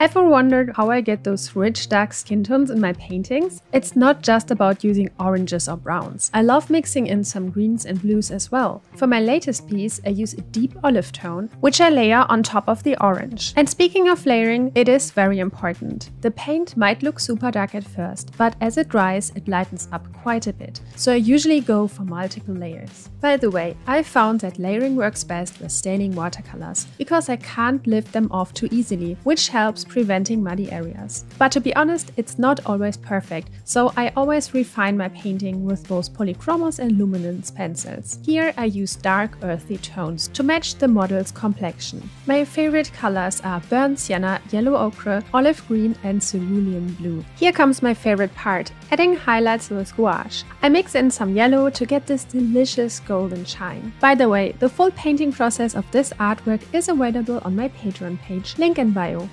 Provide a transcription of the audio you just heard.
Ever wondered how I get those rich dark skin tones in my paintings? It's not just about using oranges or browns. I love mixing in some greens and blues as well. For my latest piece, I use a deep olive tone, which I layer on top of the orange. And speaking of layering, it is very important. The paint might look super dark at first, but as it dries, it lightens up quite a bit. So I usually go for multiple layers. By the way, I found that layering works best with staining watercolors, because I can't lift them off too easily, which helps preventing muddy areas. But to be honest, it's not always perfect, so I always refine my painting with both polychromos and luminance pencils. Here I use dark earthy tones to match the model's complexion. My favorite colors are burnt sienna, yellow ochre, olive green and cerulean blue. Here comes my favorite part, adding highlights with gouache. I mix in some yellow to get this delicious golden shine. By the way, the full painting process of this artwork is available on my Patreon page, link in bio.